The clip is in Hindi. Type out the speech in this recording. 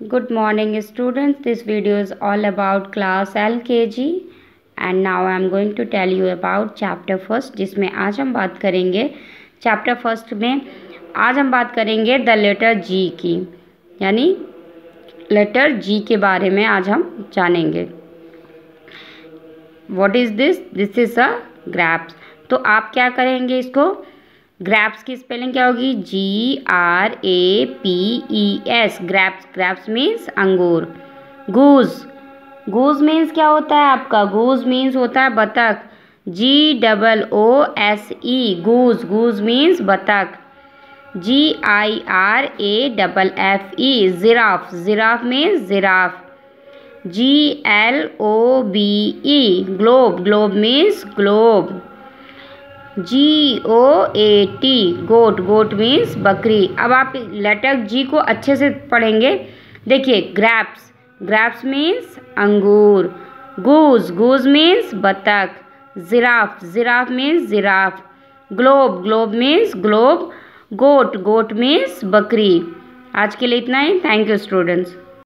Good morning students. This video is all about class LKG and now I am going to tell you about chapter first जिसमें आज हम बात करेंगे चैप्टर फ़र्स्ट में आज हम बात करेंगे द लेटर जी की यानी लेटर जी के बारे में आज हम जानेंगे what is this this is a grapes तो आप क्या करेंगे इसको ग्रैप्स की स्पेलिंग क्या होगी? G R A P E S grapes grapes means अंगूर. गूज गूज मीन्स क्या होता है आपका? गूज मीन्स होता है बतख. G double O S E goose goose means बतख. G I R A double F E giraffe giraffe means giraffe G L O B E globe globe means globe G O A T goat goat means बकरी। अब आप लेटर जी को अच्छे से पढ़ेंगे। देखिए ग्रैप्स ग्रैप्स मीन्स अंगूर। गूज गूज मीन्स बतख giraffe giraffe means giraffe globe globe means globe goat goat means बकरी। आज के लिए इतना ही। Thank you students